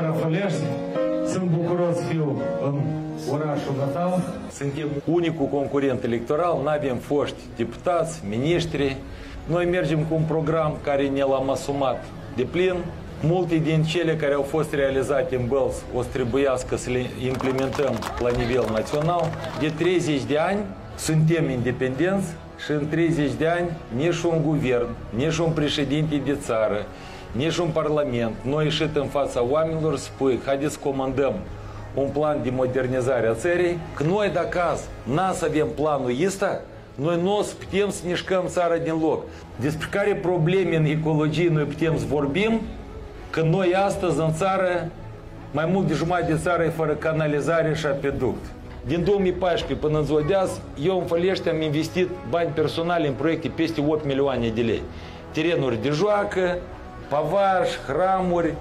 țara Fălești. Sunt bucuros să fiu în orașul natal. Suntem unicul concurent electoral, nu avem foști deputați, miniștri. Noi mergem cu un program care ne l-am asumat de plin. Multe din cele care au fost realizate în Bălț o să trebuiască să le implementăm la nivel național. De 30 de ani suntem independenți și în 30 de ani nici un guvern, nici un președinte de țară, nici un parlament nu a ieșit în fața oamenilor să spui, haideți să comandăm un plan de modernizare a țării, că noi dacă azi n să avem planul ăsta, noi nu o să putem să mișcăm țara din loc. Despre care probleme în ecologie noi putem să vorbim, că noi astăzi în țară, mai mult de jumătate de țară e fără canalizare și apeduct. Din 2014 până în ziua de azi, eu în Fălești am investit bani personali în proiecte peste 8 milioane de lei. Terenuri de joacă, pavaj, hramuri,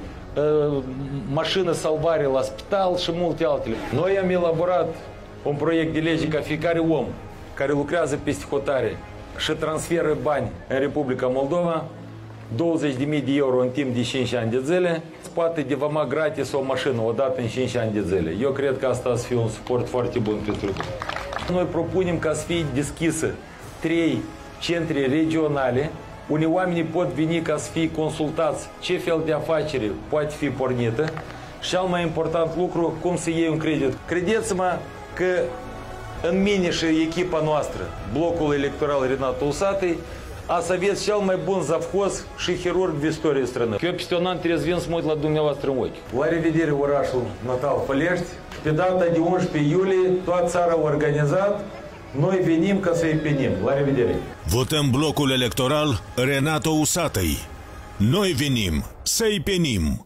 mașină salvare la spital și multe altele. Noi am elaborat un proiect de lege ca fiecare om care lucrează peste hotare și transferă bani în Republica Moldova, 20.000 de euro în timp de 5 ani de zile, poate devama gratis o mașină odată în 5 ani de zile. Eu cred că asta să fie un suport foarte bun pentru Noi propunem ca să fie deschisă trei centre regionale unde oamenii pot veni ca să fie consultați ce fel de afacere poate fi pornită și cel mai important lucru, cum să iei un credit. Credeți-mă că în mine și echipa noastră, blocul electoral Renato Usatei, a să aveți cel mai bun zavhoz și chirurg de istorie străină. Eu peste un an trebuie să vin să mă uit la dumneavoastră în ochi. La revedere orașul natal Fălești. Pe data de 11 iulie, toată țara organizat, noi venim ca să-i penim. La revedere! Votăm blocul electoral Renato Usatăi. Noi venim să-i penim.